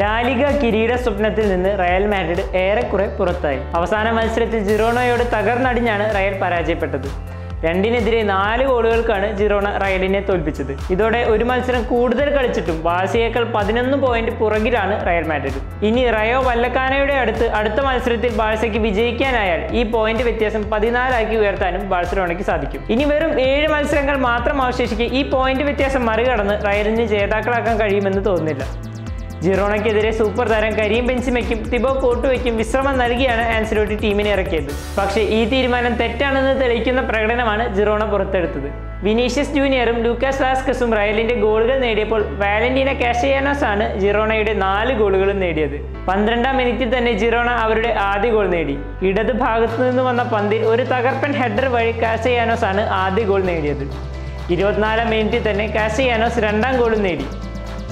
La Liga കിരീട സ്വപ്നത്തിൽ നിന്ന് റയൽ മാഡ്രിഡ് ഏറെക്കുറെ പുറത്തായി. അവസാന മത്സരത്തിൽ ജിറോണയോട് തകർന്നടിഞ്ഞാണ് റയൽ പരാജയപ്പെട്ടത്. രണ്ടിനെതിരെ നാല് ഗോളുകൾക്കാണ് ജിറോണ റയലിനെ തോൽപ്പിച്ചത്. ഇതോടെ ഒരു മത്സരം കൂടുതൽ കളിച്ചിട്ടും ബാഴ്സയേക്കാൾ പതിനൊന്ന് പോയിന്റ് പുറകിലാണ് റയൽ മാഡ്രിഡ്. ഇനി റയോ വല്ലക്കാനയുടെ അടുത്ത് അടുത്ത മത്സരത്തിൽ ബാഴ്സയ്ക്ക് വിജയിക്കാനായാൽ ഈ പോയിന്റ് വ്യത്യാസം പതിനാലാക്കി ഉയർത്താനും ബാഴ്സലോണയ്ക്ക് സാധിക്കും. ഇനി വെറും ഏഴ് മത്സരങ്ങൾ മാത്രം അവശേഷിക്കെ ഈ പോയിന്റ് വ്യത്യാസം മറികടന്ന് റയലിന് ജേതാക്കളാക്കാൻ കഴിയുമെന്ന് തോന്നുന്നില്ല. ജിറോണയ്ക്കെതിരെ സൂപ്പർ താരം കരീം ബെൻസിമയ്ക്കും തിബോ കോട്ടുവയ്ക്കും വിശ്രമം നൽകിയാണ് ആൻസിലോട്ടി ടീമിനെ ഇറക്കിയത്. പക്ഷേ ഈ തീരുമാനം തെറ്റാണെന്ന് തെളിയിക്കുന്ന പ്രകടനമാണ് ജിറോണ പുറത്തെടുത്തത്. വിനീഷ്യസ് ജൂനിയറും ലൂക്കാസ് വാസ്കസും റയലിന്റെ ഗോളുകൾ നേടിയപ്പോൾ വാലന്റീന കാഷയാനോസ് ആണ് ജിറോണയുടെ നാല് ഗോളുകളും നേടിയത്. പന്ത്രണ്ടാം മിനിറ്റിൽ തന്നെ ജിറോണ അവരുടെ ആദ്യ ഗോൾ നേടി. ഇടത് ഭാഗത്തു നിന്ന് വന്ന പന്തിൽ ഒരു തകർപ്പൻ ഹെഡർ വഴി കാഷയാനോസ് ആണ് ആദ്യ ഗോൾ നേടിയത്. ഇരുപത്തിനാലാം മിനിറ്റിൽ തന്നെ കാഷയാനോസ് രണ്ടാം ഗോളും നേടി.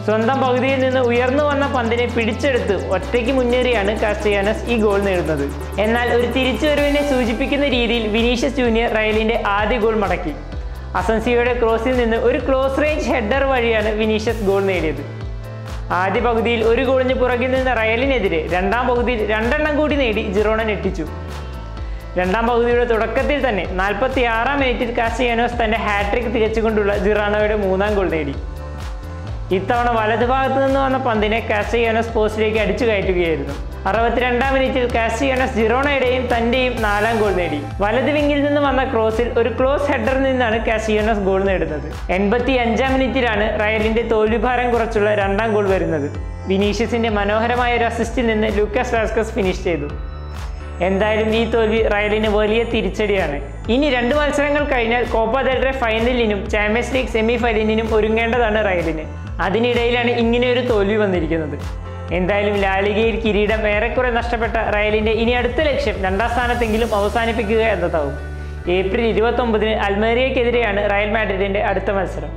സ്വന്തം പകുതിയിൽ നിന്ന് ഉയർന്നു വന്ന പന്തിനെ പിടിച്ചെടുത്ത് ഒറ്റയ്ക്ക് മുന്നേറിയാണ് കാസ്റ്റയാനസ് ഈ ഗോൾ നേടുന്നത്. എന്നാൽ ഒരു തിരിച്ചുവരവിനെ സൂചിപ്പിക്കുന്ന രീതിയിൽ വിനീഷ്യസ് ജൂനിയർ റയലിന്റെ ആദ്യ ഗോൾ മടക്കി. അസൻസിയോയുടെ ക്രോസിൽ നിന്ന് ഒരു ക്ലോസ് റേഞ്ച് ഹെഡർ വഴിയാണ് വിനീഷ്യസ് ഗോൾ നേടിയത്. ആദ്യ പകുതിയിൽ ഒരു ഗോളിന് പുറകിൽ നിന്ന് റയലിനെതിരെ രണ്ടാം പകുതിയിൽ രണ്ടെണ്ണം കൂടി നേടി ജിറോണ ഞെട്ടിച്ചു. രണ്ടാം പകുതിയുടെ തുടക്കത്തിൽ തന്നെ നാൽപ്പത്തി ആറാം മിനിറ്റിൽ കാസ്റ്റിയാനോസ് തന്റെ ഹാട്രിക് തികച്ചുകൊണ്ടുള്ള ജിറാണോയുടെ മൂന്നാം ഗോൾ നേടി. ഇത്തവണ വലതുഭാഗത്ത് നിന്ന് വന്ന പന്തിനെ കാസിയോനസ് പോസ്റ്റിലേക്ക് അടിച്ചു കയറ്റുകയായിരുന്നു. അറുപത്തിരണ്ടാം മിനിറ്റിൽ കാസിയോനസ് ജിറോണയുടെയും തന്റെയും നാലാം ഗോൾ നേടി. വലത് വിങ്ങിൽ നിന്ന് വന്ന ക്രോസിൽ ഒരു ക്ലോസ് ഹെഡറിൽ നിന്നാണ് കാസിയോനസ് ഗോൾ നേടുന്നത്. എൺപത്തി അഞ്ചാം മിനിറ്റിലാണ് റയലിന്റെ തോൽവിഭാരം കുറച്ചുള്ള രണ്ടാം ഗോൾ വരുന്നത്. വിനീഷ്യസിന്റെ മനോഹരമായ ഒരു അസിസ്റ്റിൽ നിന്ന് ലൂക്കാസ് റാസ്കസ് ഫിനിഷ് ചെയ്തു. എന്തായാലും ഈ തോൽവി റയലിന് വലിയ തിരിച്ചടിയാണ്. ഇനി രണ്ട് മത്സരങ്ങൾ കഴിഞ്ഞാൽ കോപ്പ ദൽറെ ഫൈനലിനും ചാമ്പ്യൻസ് ലീഗ് സെമി ഫൈനലിനും ഒരുങ്ങേണ്ടതാണ് റയലിന്. അതിനിടയിലാണ് ഇങ്ങനെ ഒരു തോൽവി വന്നിരിക്കുന്നത്. എന്തായാലും ലാലികയിൽ കിരീടം ഏറെക്കുറെ നഷ്ടപ്പെട്ട റയലിന്റെ ഇനി അടുത്ത ലക്ഷ്യം രണ്ടാം സ്ഥാനത്തെങ്കിലും അവസാനിപ്പിക്കുക എന്നതാവും. ഏപ്രിൽ ഇരുപത്തൊമ്പതിന് അൽമേരിയക്കെതിരെയാണ് റയൽ മാഡ്രിഡിന്റെ അടുത്ത മത്സരം.